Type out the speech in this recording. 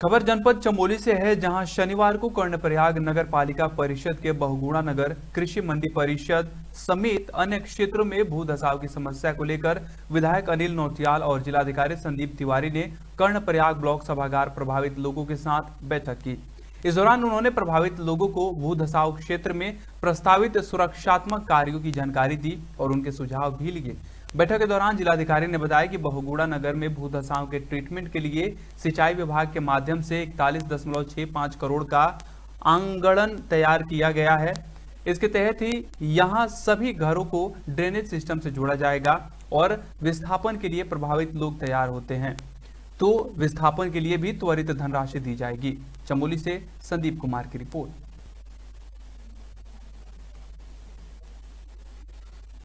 खबर जनपद चमोली से है, जहाँ शनिवार को कर्णप्रयाग नगर पालिका परिषद के बहुगुणा नगर कृषि मंडी परिषद समेत अन्य क्षेत्रों में भू धसाव की समस्या को लेकर विधायक अनिल नौटियाल और जिलाधिकारी संदीप तिवारी ने कर्णप्रयाग ब्लॉक सभागार प्रभावित लोगों के साथ बैठक की। इस दौरान उन्होंने प्रभावित लोगों को भू धसाव क्षेत्र में प्रस्तावित सुरक्षात्मक कार्यों की जानकारी दी और उनके सुझाव भी लिए। बैठक के दौरान जिलाधिकारी ने बताया कि बहुगुड़ा नगर में भूधसाओं के ट्रीटमेंट के लिए सिंचाई विभाग के माध्यम से इकतालीस करोड़ का आंगणन तैयार किया गया है। इसके तहत ही यहाँ सभी घरों को ड्रेनेज सिस्टम से जोड़ा जाएगा और विस्थापन के लिए प्रभावित लोग तैयार होते हैं। तो विस्थापन के लिए भी त्वरित धनराशि दी जाएगी। चमोली से संदीप कुमार की रिपोर्ट।